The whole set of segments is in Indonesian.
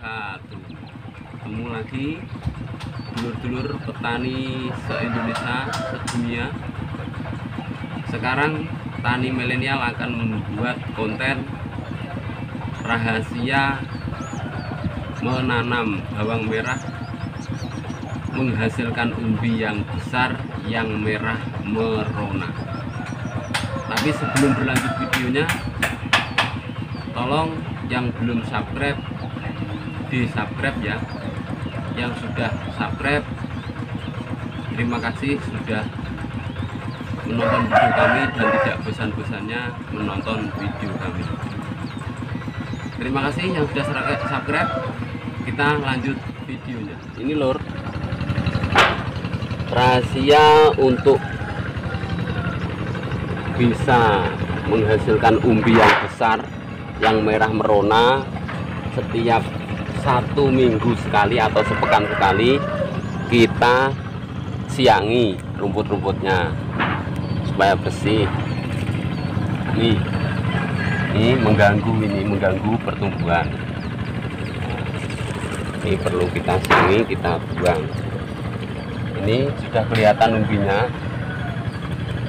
Ketemu lagi Dulur-dulur petani se-Indonesia, sedunia. Sekarang tani milenial akan membuat konten Rahasia menanam bawang merah Menghasilkan umbi yang besar yang merah merona. Tapi sebelum berlanjut videonya tolong yang belum subscribe di subscribe ya. Yang sudah subscribe terima kasih sudah menonton video kami dan tidak bosan-bosannya menonton video kami. Terima kasih yang sudah subscribe. Kita lanjut videonya. Ini lor. Rahasia untuk bisa menghasilkan umbi yang besar yang merah merona setiap satu minggu sekali atau sepekan sekali kita siangi rumput-rumputnya supaya bersih. Nih ini mengganggu ini mengganggu pertumbuhan. Ini perlu kita siangi kita buang. Ini sudah kelihatan umbinya.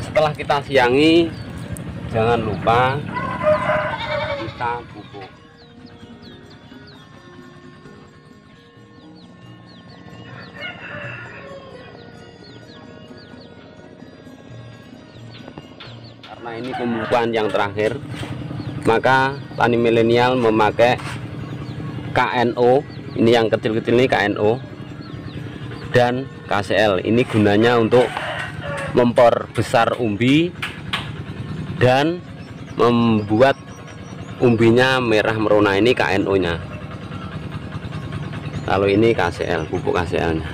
Setelah kita siangi jangan lupa kita pupuk karena ini pemupukan yang terakhir. Maka tani milenial memakai KNO ini yang kecil-kecil ini KNO dan KCL ini gunanya untuk memperbesar umbi dan membuat umbinya merah merona. Ini KNO nya lalu ini KCL pupuk KCL nya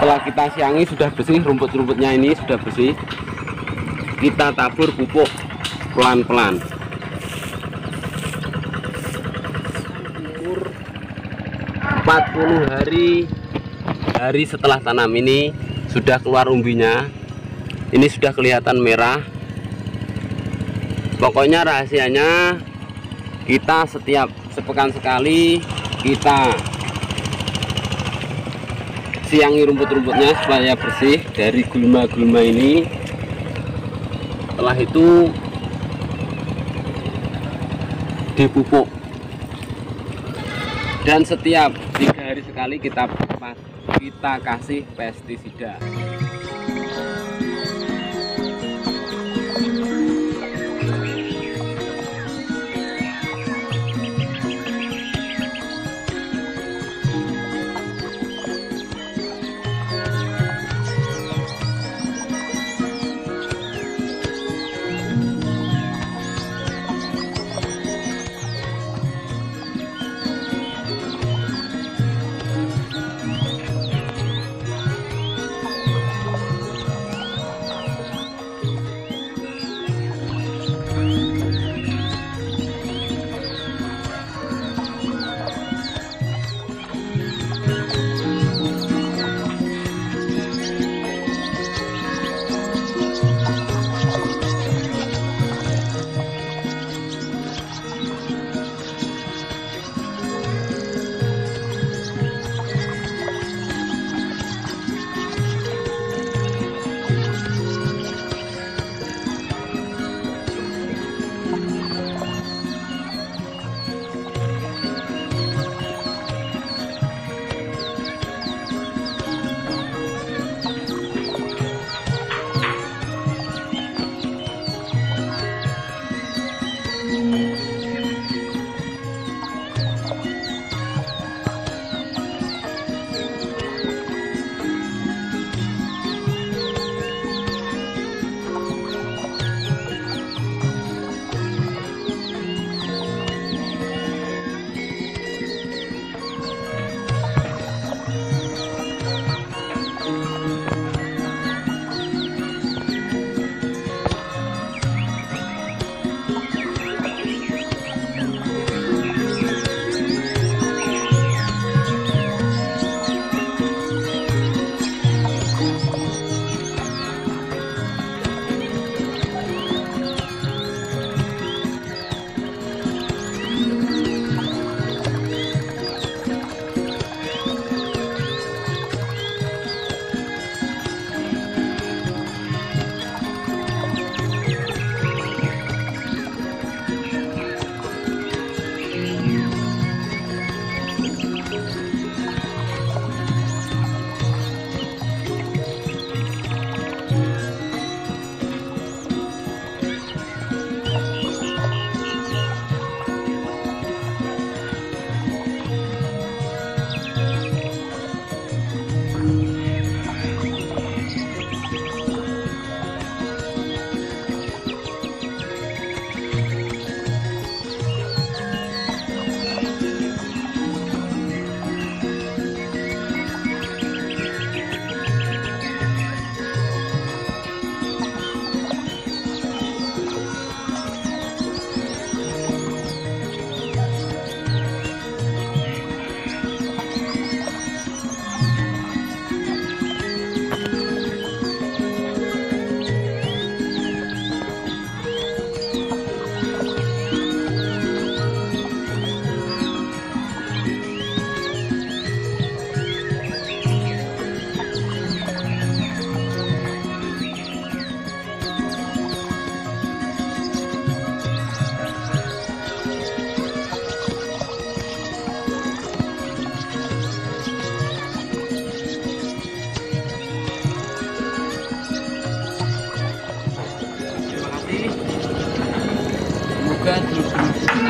setelah kita siangi sudah bersih. Rumput-rumputnya ini sudah bersih kita tabur pupuk pelan-pelan. Umur 40 hari hari setelah tanam ini sudah keluar umbinya. Ini sudah kelihatan merah. Pokoknya rahasianya kita setiap sepekan sekali kita siangi rumput-rumputnya supaya bersih dari gulma-gulma ini setelah itu dipupuk. Dan setiap tiga hari sekali kita kita kasih pestisida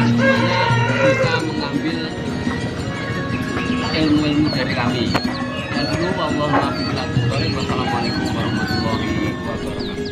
semuanya bisa mengambil ilmu-ilmu dari kami. Dan dulu Allah Wassalamualaikum warahmatullahi wabarakatuh